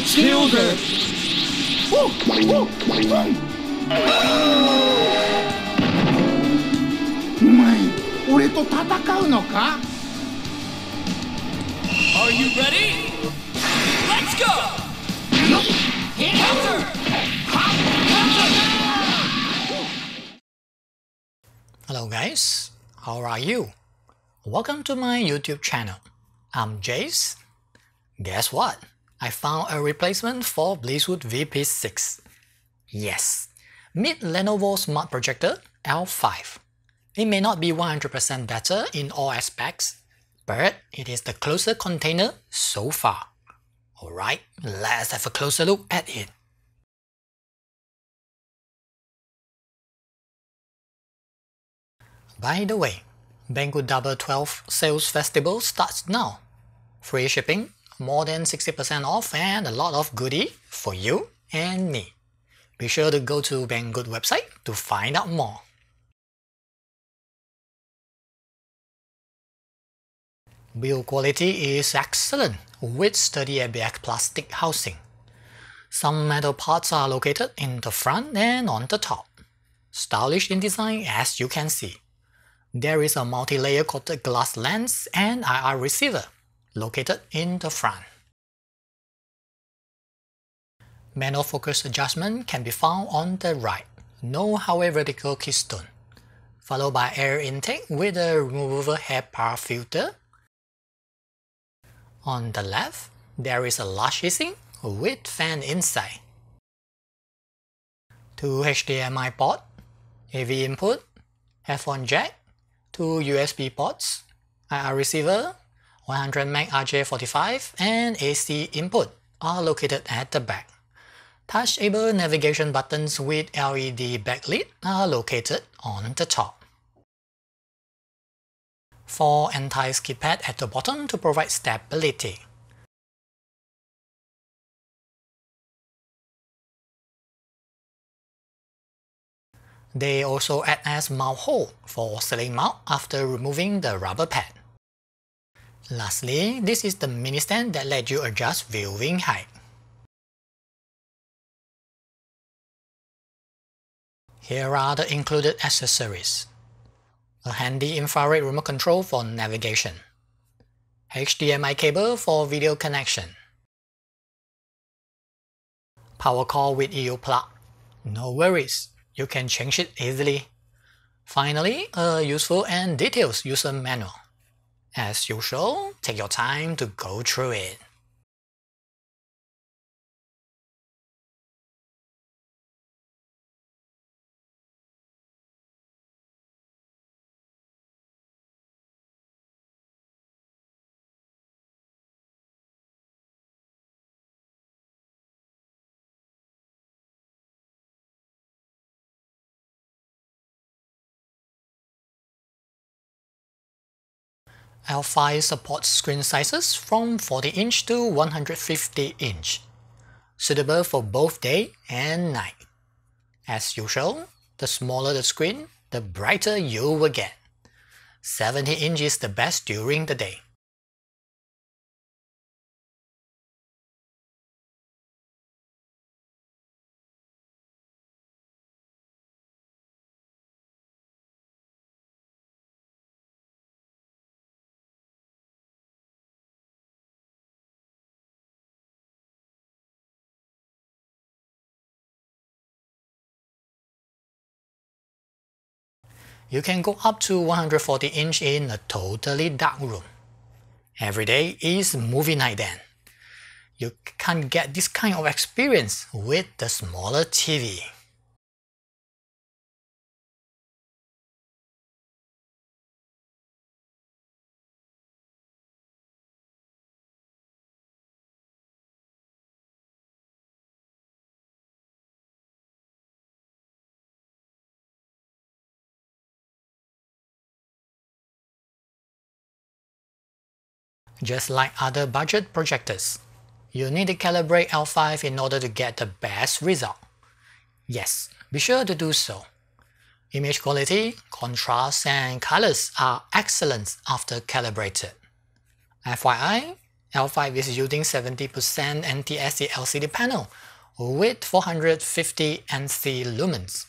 children. Are you ready? Let's go! Counter! Hello guys, how are you? Welcome to my YouTube channel. I'm Jayce. Guess what? I found a replacement for BlitzWolf VP6. Yes, meet Lenovo Smart Projector L5. It may not be 100% better in all aspects, but it is the closest container so far. Alright, let's have a closer look at it. By the way, Banggood Double 12 Sales Festival starts now. Free shipping, more than 60% off and a lot of goodie for you and me. Be sure to go to Banggood website to find out more. Build quality is excellent with sturdy ABS plastic housing. Some metal parts are located in the front and on the top. Stylish in design as you can see. There is a multi-layer coated glass lens and IR receiver located in the front. Manual focus adjustment can be found on the right. No high vertical keystone. Followed by air intake with a removable HEPA filter. On the left, there is a large heatsink with fan inside. Two HDMI port, AV input, headphone jack, two USB ports, IR receiver, 100 meg RJ45 and AC input are located at the back. Touch-able navigation buttons with LED backlit are located on the top. Four anti-skid pad at the bottom to provide stability. They also act as mount hole for ceiling mount after removing the rubber pad. Lastly, this is the mini stand that lets you adjust viewing height. Here are the included accessories. A handy infrared remote control for navigation. HDMI cable for video connection. Power cord with EU plug. No worries, you can change it easily. Finally, a useful and detailed user manual. As usual, take your time to go through it. L5 supports screen sizes from 40 inch to 150 inch, suitable for both day and night. As usual, the smaller the screen, the brighter you will get. 70 inch is the best during the day. You can go up to 140 inch in a totally dark room. Every day is movie night then. You can't get this kind of experience with the smaller TV. Just like other budget projectors, you need to calibrate L5 in order to get the best result. Yes, be sure to do so. Image quality, contrast, and colors are excellent after calibrated. FYI, L5 is using 70% NTSC LCD panel with 450 ANSI lumens.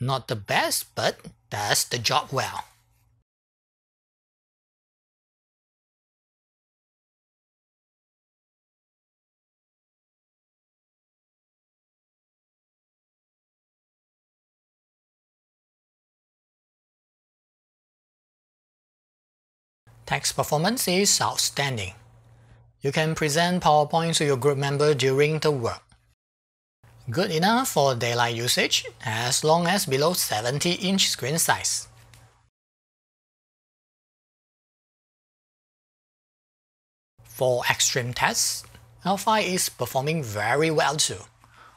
Not the best, but does the job well. Text performance is outstanding. You can present PowerPoint to your group member during the work. Good enough for daylight usage as long as below 70 inch screen size. For extreme tests, L5 is performing very well too.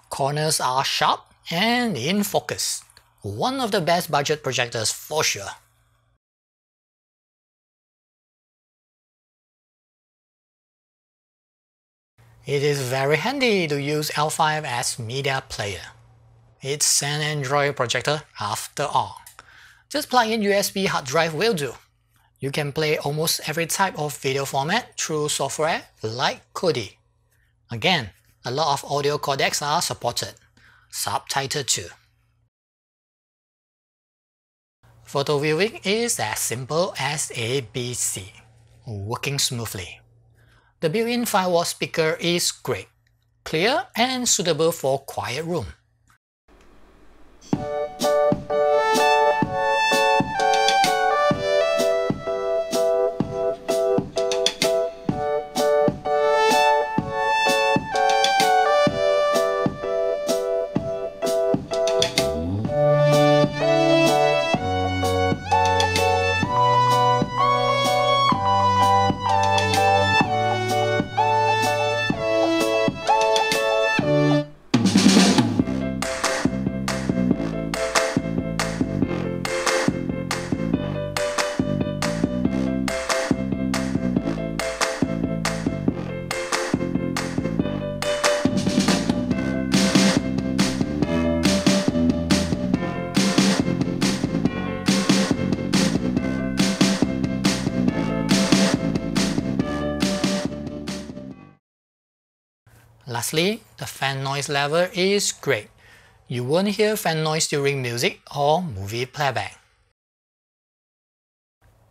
Corners are sharp and in focus. One of the best budget projectors for sure. It is very handy to use L5 as media player. It's an Android projector after all. Just plug in USB hard drive will do. You can play almost every type of video format through software like Kodi. Again, a lot of audio codecs are supported, subtitled too. Photo viewing is as simple as ABC, working smoothly. The built-in firewall speaker is great, clear and suitable for quiet room. Lastly, the fan noise level is great. You won't hear fan noise during music or movie playback.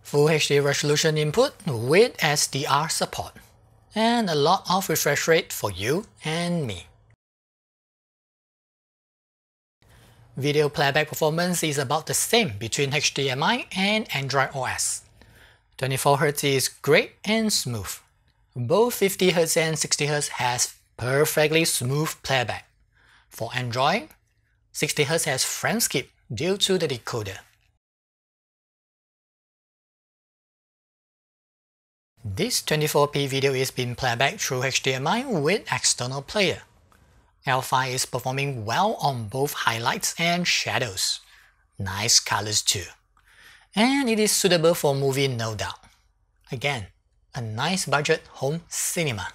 Full HD resolution input with SDR support, and a lot of refresh rate for you and me. Video playback performance is about the same between HDMI and Android OS. 24Hz is great and smooth. Both 50Hz and 60Hz has perfectly smooth playback. For Android, 60Hz has frame skip due to the decoder. This 24p video is being playback through HDMI with external player. L5 is performing well on both highlights and shadows. Nice colors too. And it is suitable for movie no doubt. Again, a nice budget home cinema.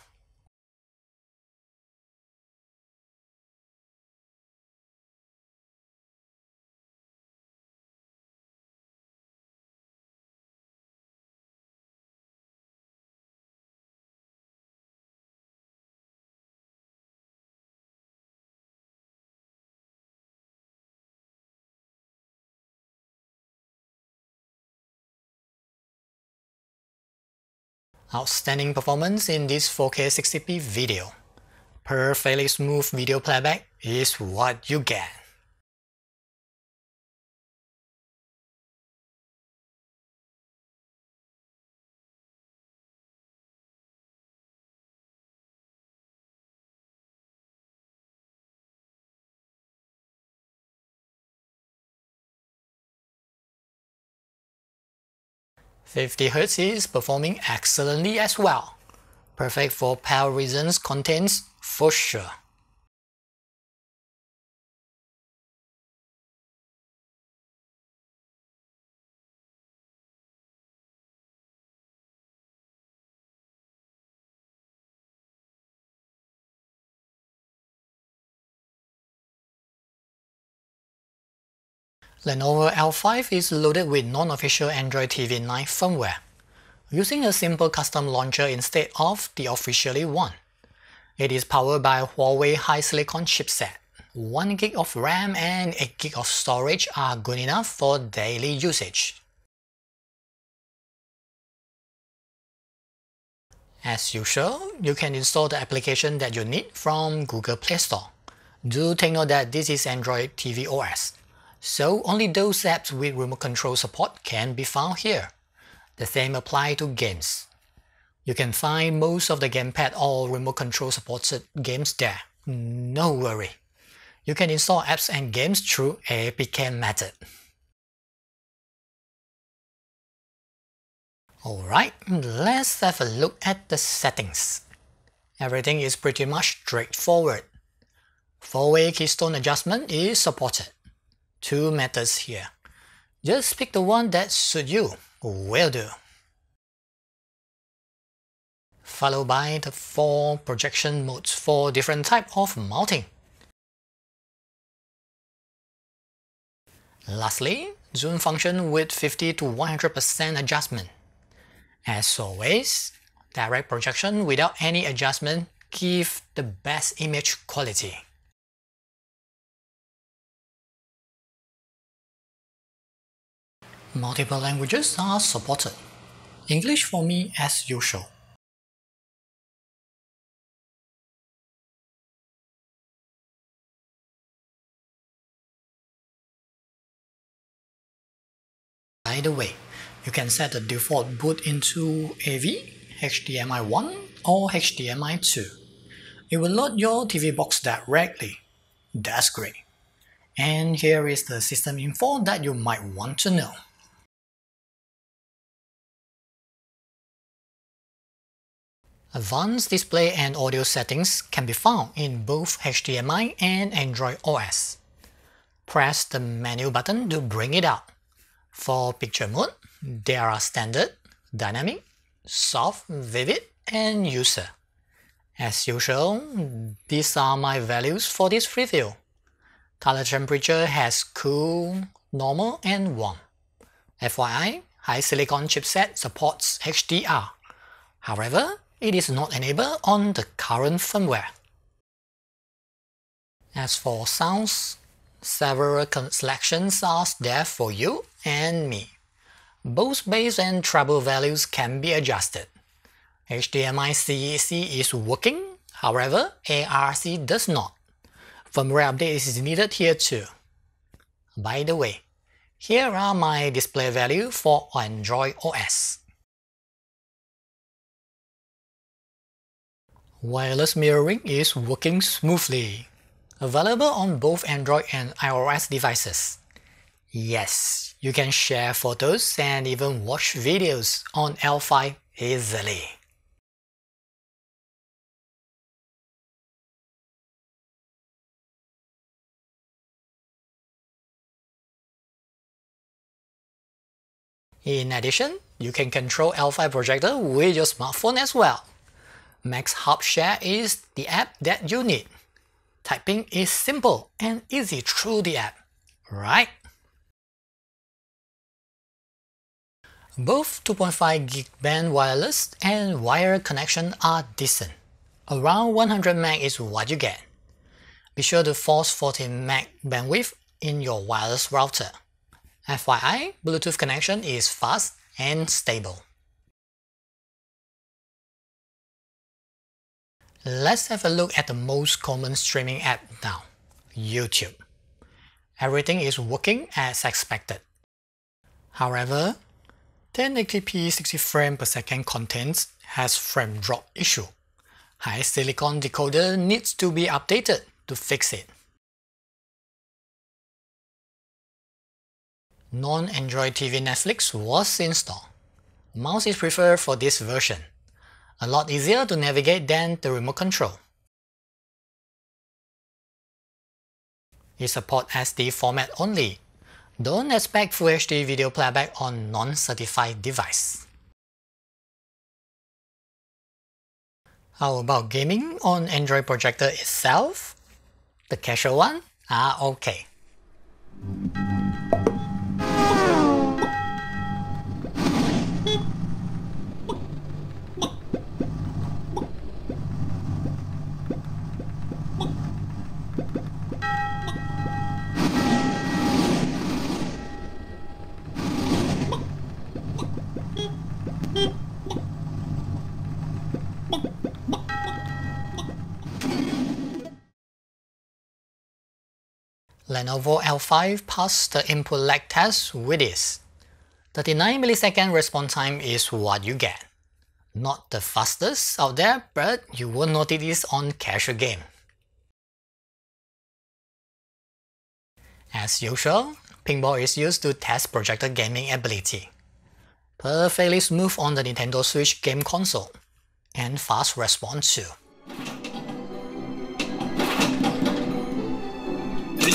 Outstanding performance in this 4K 60p video. Perfectly smooth video playback is what you get. Fifty Hz is performing excellently as well. Perfect for power reasons contains for sure. Lenovo L5 is loaded with non-official Android TV 9 firmware. using a simple custom launcher instead of the officially one. It is powered by Huawei HiSilicon chipset. 1 gig of RAM and 8 gig of storage are good enough for daily usage. As usual, you can install the application that you need from Google Play Store. Do take note that this is Android TV OS, so only those apps with remote control support can be found here. The same apply to games. You can find most of the gamepad or remote control supported games there. No worry. You can install apps and games through APK method. Alright, let's have a look at the settings. Everything is pretty much straightforward. Four-way keystone adjustment is supported. Two methods here. Just pick the one that suits you. Will do. Followed by the four projection modes for different type of mounting. Lastly, zoom function with 50 to 100% adjustment. As always, direct projection without any adjustment give the best image quality. Multiple languages are supported. English for me as usual. By the way, you can set the default boot into AV, HDMI 1 or HDMI 2. It will load your TV box directly. That's great. And here is the system info that you might want to know. Advanced display and audio settings can be found in both HDMI and Android OS. Press the menu button to bring it out. For picture mode, there are standard, dynamic, soft, vivid, and user. As usual, these are my values for this review. Color temperature has cool, normal, and warm. FYI, HiSilicon chipset supports HDR. However, it is not enabled on the current firmware. As for sounds, several selections are there for you and me. Both bass and treble values can be adjusted. HDMI CEC is working, however ARC does not. Firmware update is needed here too. By the way, here are my display value for Android OS. Wireless mirroring is working smoothly. Available on both Android and iOS devices. Yes, you can share photos and even watch videos on L5 easily. In addition, you can control L5 projector with your smartphone as well. MaxhubShare is the app that you need. Typing is simple and easy through the app, right? Both 2.5 gig band wireless and wired connection are decent. Around 100 Mbps is what you get. Be sure to force 14 Mbps bandwidth in your wireless router. FYI, Bluetooth connection is fast and stable. Let's have a look at the most common streaming app now, YouTube. Everything is working as expected. However, 1080p 60 frames per second content has frame drop issue. HiSilicon decoder needs to be updated to fix it. Non-Android TV Netflix was installed. Mouse is preferred for this version a lot easier to navigate than the remote control. It supports SD format only. Don't expect Full HD video playback on non-certified device. How about gaming on Android projector itself? The casual one? Ah, okay. Lenovo L5 passed the input lag test with this. 39 millisecond response time is what you get. Not the fastest out there, but you won't notice this on casual game. As usual, Pinball is used to test projector gaming ability. Perfectly smooth on the Nintendo Switch game console, and fast response too. It's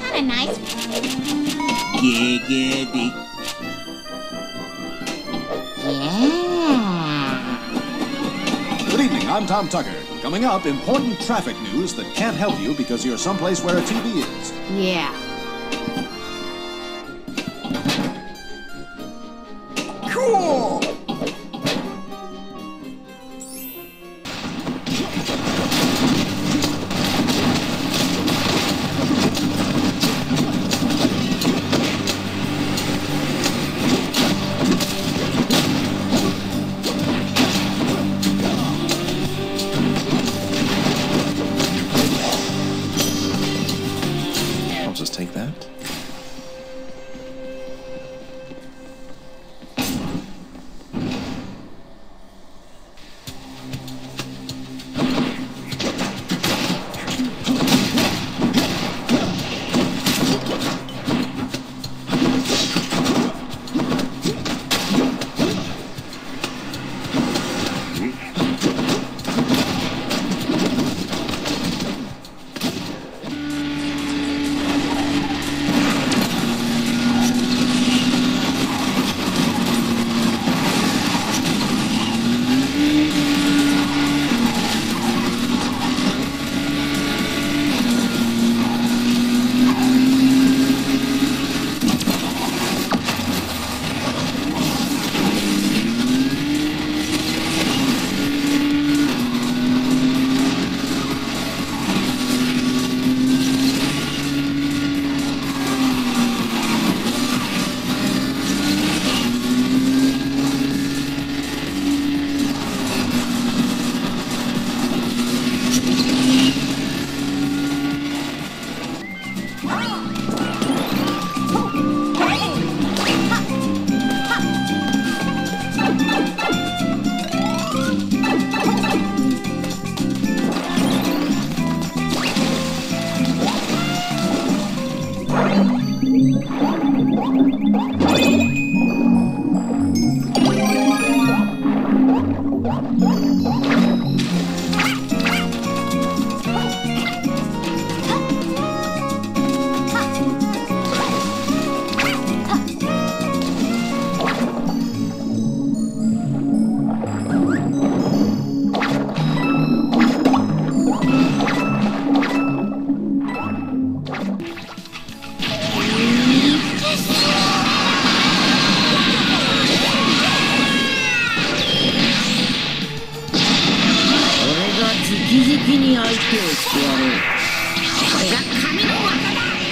kind of nice. Giggity. Yeah. Good evening, I'm Tom Tucker. Coming up, important traffic news that can't help you because you're someplace where a TV is. Yeah.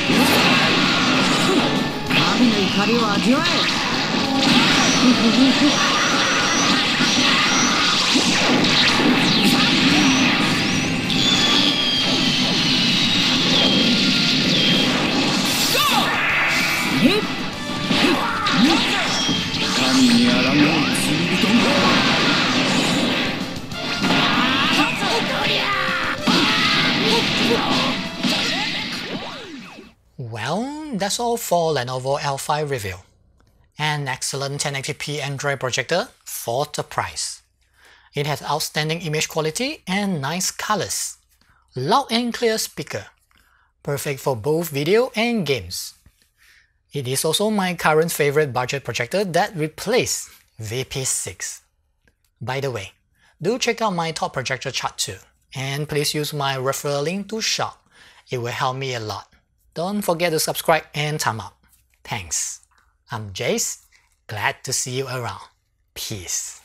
神の怒りを味わえ。That's all for Lenovo L5 review. An excellent 1080p Android projector for the price. It has outstanding image quality and nice colors. Loud and clear speaker. Perfect for both video and games. It is also my current favorite budget projector that replaced VP6. By the way, do check out my top projector chart too. And please use my referral link to shop. It will help me a lot. Don't forget to subscribe and thumb up. Thanks. I'm Jayce. Glad to see you around. Peace.